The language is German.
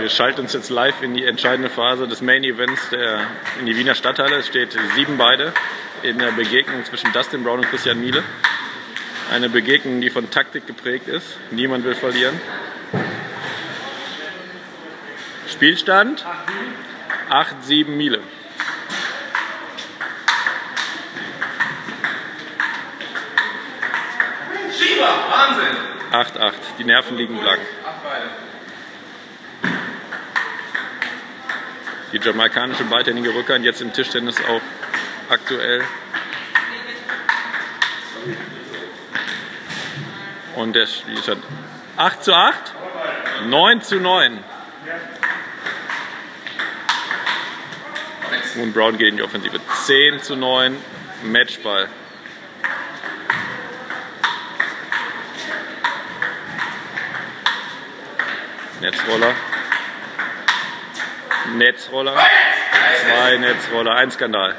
Wir schalten uns jetzt live in die entscheidende Phase des Main Events der, in die Wiener Stadthalle. Es steht sieben beide in der Begegnung zwischen Dustin Brown und Christian Miele. Eine Begegnung, die von Taktik geprägt ist. Niemand will verlieren. Spielstand 8-7 Miele. Schieber, Wahnsinn! 8-8. Die Nerven liegen blank. Acht beide. Die jamaikanische beidhändige Rückhand jetzt im Tischtennis auch aktuell. Und der Spielstand 8 zu 8, 9 zu 9. Und Brown geht in die Offensive. 10 zu 9, Matchball. Netzroller. Netzroller, zwei Netzroller, ein Skandal.